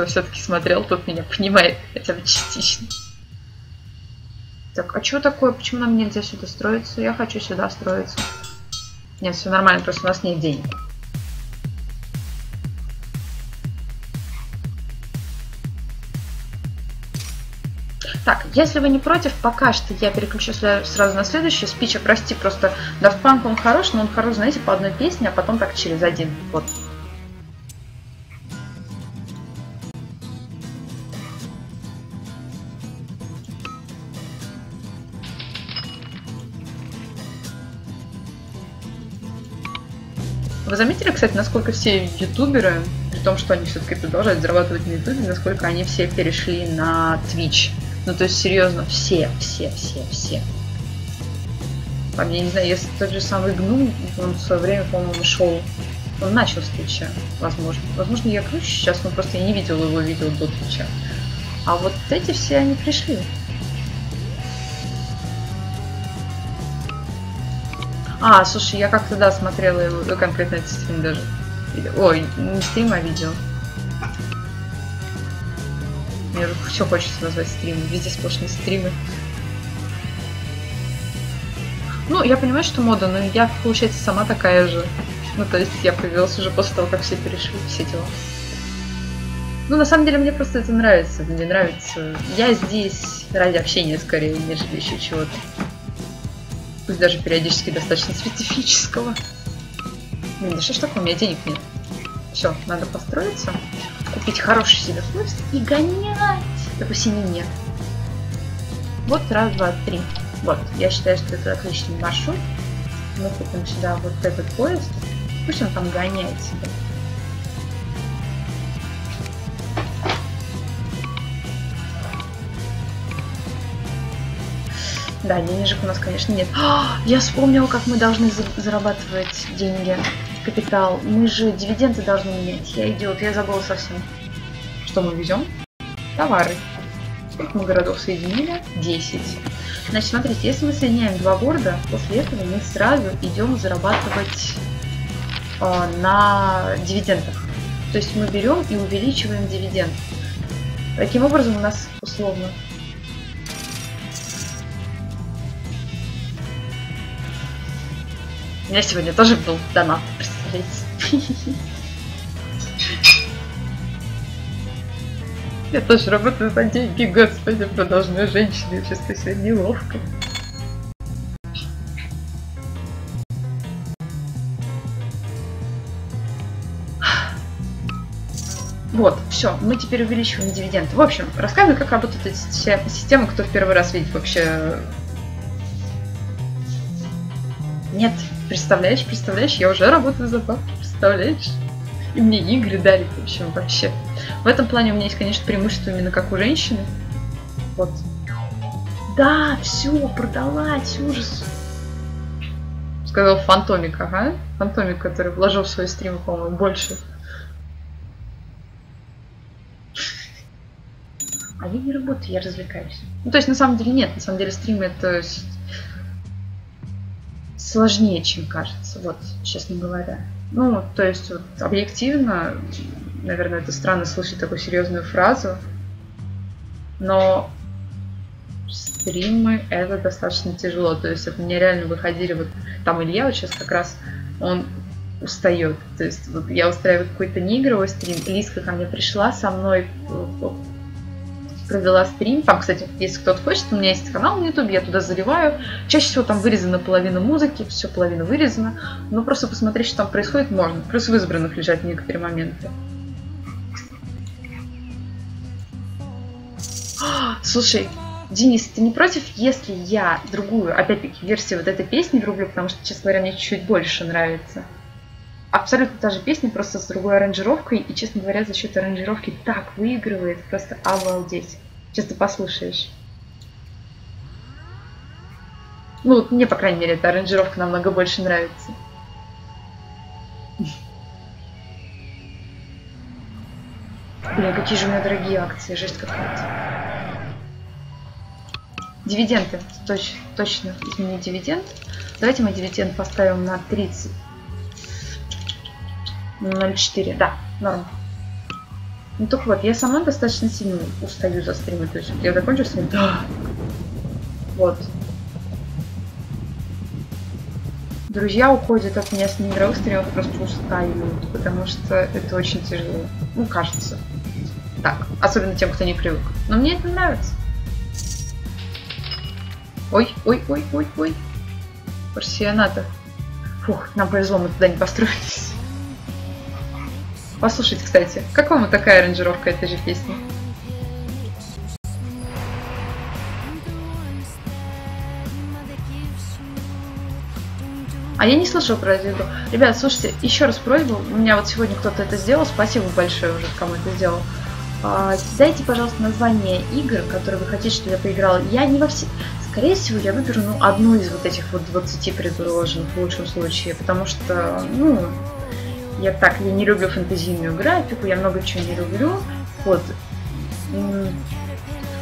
кто все-таки смотрел, тот меня понимает, хотя бы частично. Так, а что такое? Почему нам нельзя сюда строиться? Я хочу сюда строиться. Нет, все нормально, просто у нас нет денег. Так, если вы не против, пока что я переключу сразу на следующий. Спича, прости, просто Daft Punk он хорош, но он хорош, знаете, по одной песне, а потом так через один. Вот. Вы заметили, кстати, насколько все ютуберы, при том, что они все-таки продолжают зарабатывать на ютубе, насколько они все перешли на Twitch. Ну, то есть, серьезно, все, все, все, все. Там, я не знаю, если тот же самый Гнум, он в свое время, по-моему, шел, он начал с Твича, возможно. Возможно, я круче сейчас, но просто я не видел его видео до Твича. А вот эти все, они пришли. А, слушай, я как-то, да, смотрела его, ну, конкретно этот стрим даже. Ой, не стрим, а видео. Мне все хочется назвать стримом. Везде сплошные стримы. Ну, я понимаю, что мода, но я, получается, сама такая же. Ну, то есть я появилась уже после того, как все перешли, все дела. Ну, на самом деле, мне просто это нравится. Мне нравится. Я здесь ради общения, скорее, нежели еще чего-то пусть даже периодически достаточно специфического. Блин, да что ж такое, у меня денег нет. Все, надо построиться, купить хороший себе поезд и гонять. По нет. Вот, раз, два, три. Вот, я считаю, что это отличный маршрут. Мы купим сюда вот этот поезд. Пусть он там гоняет себя. Да, денежек у нас, конечно, нет. А, я вспомнила, как мы должны зарабатывать деньги, капитал. Мы же дивиденды должны менять. Я идиот, я забыла совсем. Что мы везем? Товары. Сколько мы городов соединили? 10. Значит, смотрите, если мы соединяем два города, после этого мы сразу идем зарабатывать э, на дивидендах. То есть мы берем и увеличиваем дивиденд. Таким образом у нас условно У меня сегодня тоже был донат, представляете? Я тоже работаю за деньги, господи, продолженная женщина, я чувствую себя неловко. Вот, все, мы теперь увеличиваем дивиденды. В общем, рассказываю, как работает эта система, кто в первый раз видит вообще. Нет, Представляешь, представляешь, я уже работаю за бабки, представляешь? И мне игры дали, в общем, вообще. В этом плане у меня есть, конечно, преимущество именно как у женщины. Вот. Да, все, продалась, ужас. Сказал Фантомик, ага. Фантомик, который вложил в свои стримы, по-моему, больше. А я не работаю, я развлекаюсь. Ну, то есть, на самом деле, нет. На самом деле, стримы это сложнее, чем кажется, вот, честно говоря. Ну, то есть, вот, объективно, наверное, это странно слышать такую серьезную фразу, но стримы это достаточно тяжело. То есть, это мне реально выходили, вот там Илья вот сейчас как раз, он устает. То есть, вот я устраиваю какой-то неигровой стрим, Лиска ко мне пришла со мной провела стрим. Там, кстати, если кто-то хочет, у меня есть канал на YouTube, я туда заливаю. Чаще всего там вырезана половина музыки, все половина вырезана. Но просто посмотреть, что там происходит, можно. Плюс в избранных лежат некоторые моменты. Слушай, Денис, ты не против, если я другую, опять-таки, версию вот этой песни врублю, потому что, честно говоря, мне чуть-чуть больше нравится. Абсолютно та же песня, просто с другой аранжировкой, и, честно говоря, за счет аранжировки так выигрывает, просто обалдеть. Ты послушаешь. Ну, вот мне, по крайней мере, эта аранжировка намного больше нравится. Бля, какие же у меня дорогие акции, жесть какая-то. Дивиденды, Точ, точно, изменить дивиденд. Давайте мы дивиденд поставим на 30. 0,4, да, норм. Ну только вот, я сама достаточно сильно устаю за стримы. То есть я закончу стрим. Да. Вот. Друзья уходят от меня с неигровых стримов, просто устают, потому что это очень тяжело. Ну, кажется. Так, особенно тем, кто не привык. Но мне это нравится. Ой, ой, ой, ой, ой. Парсионата. Фух, нам повезло, мы туда не построились. Послушайте, кстати, как вам такая аранжировка этой же песни? А я не слышал про эту. Ребят, слушайте, еще раз просьбу. У меня вот сегодня кто-то это сделал. Спасибо большое уже, кому это сделал. А, дайте, пожалуйста, название игр, которые вы хотите, чтобы я поиграла. Я не во все... Скорее всего, я выберу ну, одну из вот этих вот 20 предложенных в лучшем случае, потому что, ну, я так, я не люблю фэнтезийную графику, я много чего не люблю. Вот.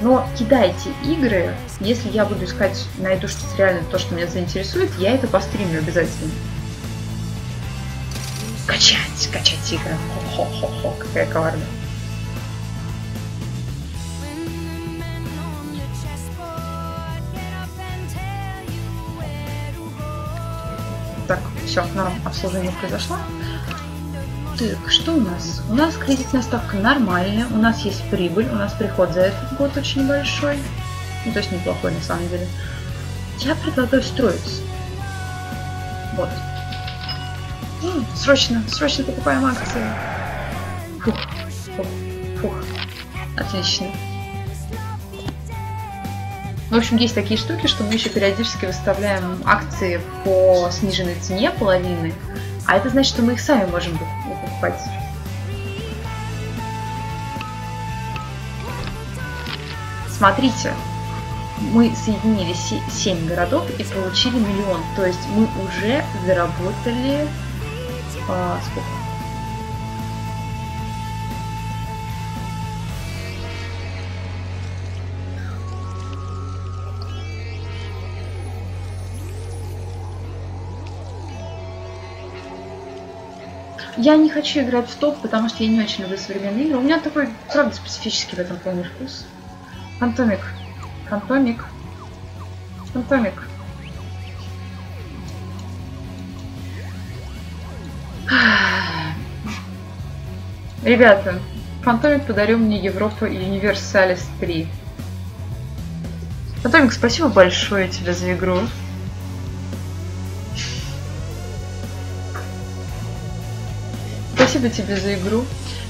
Но кидайте игры, если я буду искать, найду что-то реально то, что меня заинтересует, я это постримлю обязательно. Качать, качать игры. Хо-хо-хо, какая коварная. Так, все, норм, обслуживание произошло. Так, что у нас? У нас кредитная ставка нормальная, у нас есть прибыль, у нас приход за этот год очень большой. Ну, то есть неплохой на самом деле. Я предлагаю строиться. Вот. Ну, срочно, срочно покупаем акции. Фух, фух, фух. Отлично. В общем, есть такие штуки, что мы еще периодически выставляем акции по сниженной цене половины, а это значит, что мы их сами можем покупать. Смотрите, мы соединили 7 городов и получили миллион. То есть мы уже заработали... А, сколько? Я не хочу играть в топ, потому что я не очень люблю современные игры. У меня такой, правда, специфический в этом плане вкус. Фантомик. Фантомик. Фантомик. Ребята, Фантомик подарил мне Европа Universalis 3. Фантомик, спасибо большое тебе за игру. Спасибо тебе за игру.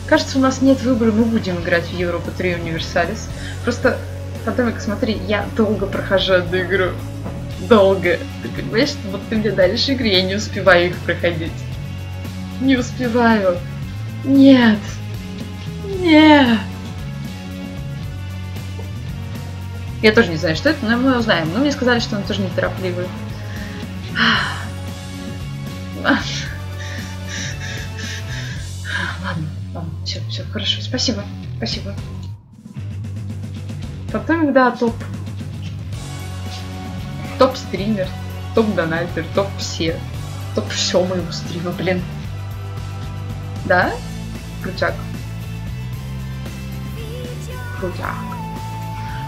Кажется, у нас нет выбора, мы будем играть в Европу 3 Универсалис. Просто, Фантомик, смотри, я долго прохожу эту игру. Долго. Ты понимаешь, что вот ты мне дальше игры, я не успеваю их проходить. Не успеваю. Нет. Нет. Я тоже не знаю, что это, но мы узнаем. Но мне сказали, что он тоже неторопливый. Все, все, хорошо. Спасибо. Спасибо. Потом, да, топ. Топ-стример, топ-донатер, топ-все. Топ-все моего стрима, блин. Да? Крутяк. Крутяк.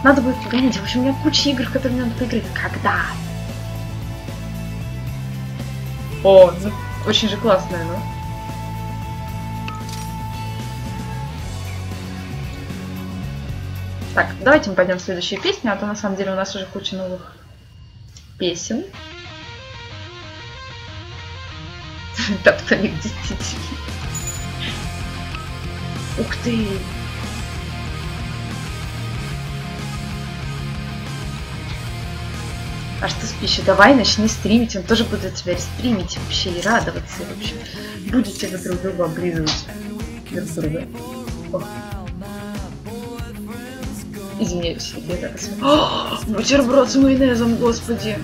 Надо будет погонять. В общем, у меня куча игр, которые мне надо поиграть. Когда? О, ну, очень же классная, ну. Так, давайте мы пойдем в следующую песню, а то на самом деле у нас уже куча новых песен. Топтовик действительно. Ух ты! А что спишь? Давай начни стримить, он тоже будет тебя стримить вообще и радоваться вообще. Будете вы друг друга облизывать друг друга. Ох. Извиняюсь, я так О, бутерброд с майонезом, господи.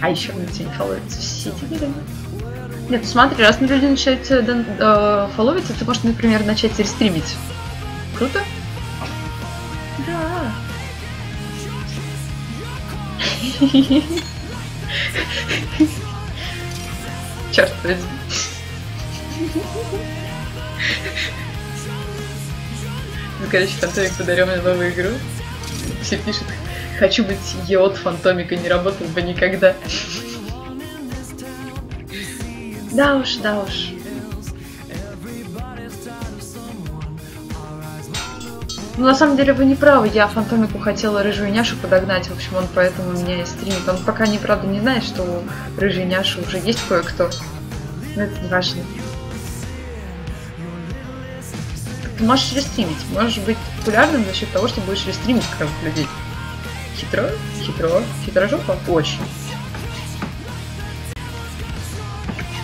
А еще на тебя не фолловятся все теперь. Нет, смотри, раз на люди начинают э, фолловиться, ты можешь, например, начать рестримить. Круто? Да. Черт возьми. Короче, Фантомик подарил мне новую игру. Все пишут, хочу быть йод Фантомика, не работал бы никогда. Да уж, да уж. Ну, на самом деле, вы не правы. Я Фантомику хотела рыжую няшу подогнать. В общем, он поэтому меня и стримит. Он пока, не правда, не знает, что у рыжей няши уже есть кое-кто. Но это не важно. Ты можешь рестримить. Можешь быть популярным за счет того, что будешь рестримить кровь людей. Хитро? Хитро? Хитрожопо? Очень.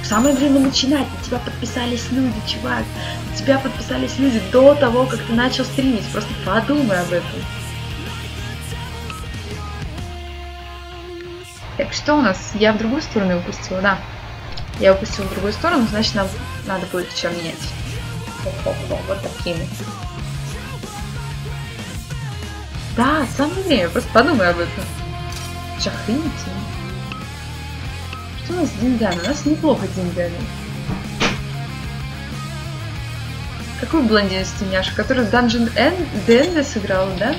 Самое время начинать. На тебя подписались люди, чувак. На тебя подписались люди до того, как ты начал стримить. Просто подумай об этом. Так, что у нас? Я в другую сторону упустила, да. Я упустила в другую сторону, значит нам надо будет что менять. Вот такими. Да, самое время, просто подумай об этом. Чахрите у нас с деньгами? У нас неплохо с деньгами. Какую блондинистую няшу? Которую Dungeon End, End сыграла, да?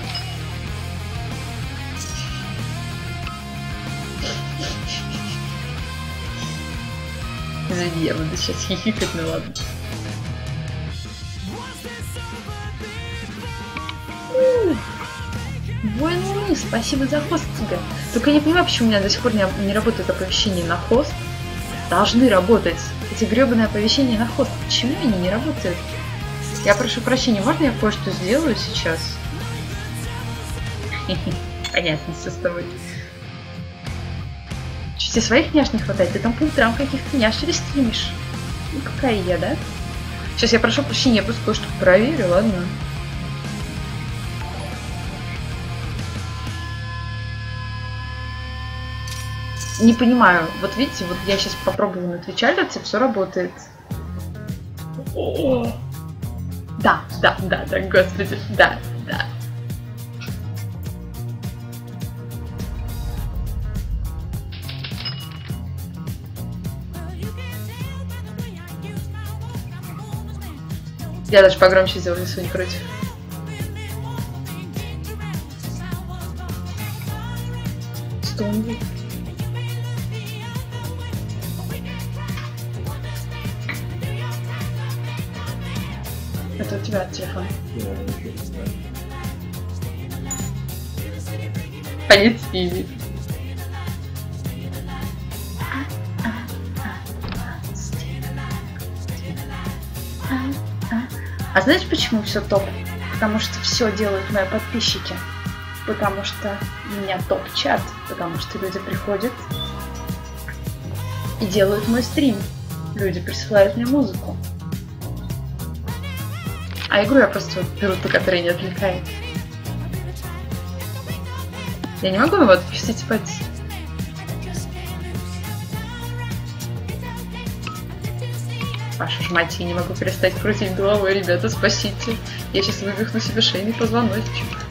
Извини, я буду сейчас хихикать, ну ладно. Луны, спасибо за хост тебе. Только я не понимаю, почему у меня до сих пор не, не работает оповещение на хост. Должны работать эти гребаные оповещения на хост. Почему они не работают? Я прошу прощения, можно я кое-что сделаю сейчас? Понятно, все с тобой. Че, тебе своих няш не хватает? Ты там по утрам каких-то няш стримишь? Ну, какая я, да? Сейчас я прошу прощения, я просто кое-что проверю, ладно? Не понимаю. Вот видите, вот я сейчас попробую на отвечать, все работает. О, да, да, да, да, господи, да, да. Я даже погромче сделаю, вы не против. Стонли. Это у тебя телефон. Полетели. А знаете, почему все топ? Потому что все делают мои подписчики. Потому что меня топ-чат. Потому что люди приходят и делают мой стрим. Люди присылают мне музыку. А игру я просто беру ту, которая не отвлекает. Я не могу его отпустить спать. Вашу ж мать, я не могу перестать крутить головой, ребята, спасите. Я сейчас вывихну себе шейный позвоночник.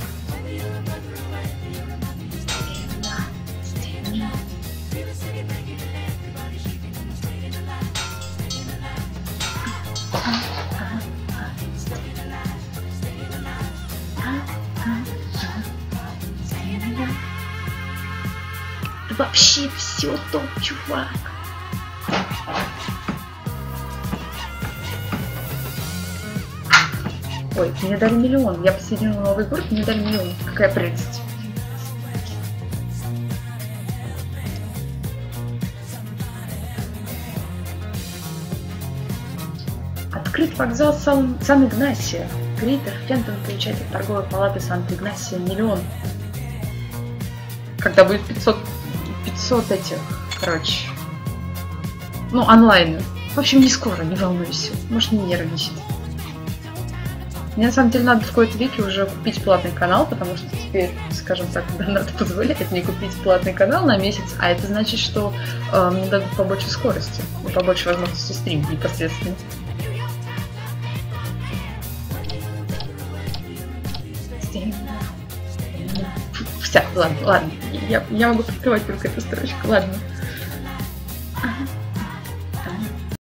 Все топ, чувак. Ой, мне дали миллион. Я посетила Новый год, мне дали миллион. Какая прелесть. Открыт вокзал Сан-Игнасия. Грейтер Фентон получает от торговой палаты Санта-Игнасия миллион. Когда будет 500 500 этих, короче. Ну, онлайн. В общем, не скоро, не волнуйся. Можешь не нервничать. Мне на самом деле надо в какой-то веке уже купить платный канал, потому что теперь, скажем так, донат позволяет мне купить платный канал на месяц, а это значит, что э, мне дадут побольше скорости и побольше возможности стримить непосредственно. Все, ладно, ладно. Я, я могу открывать только эту строчку. Ладно.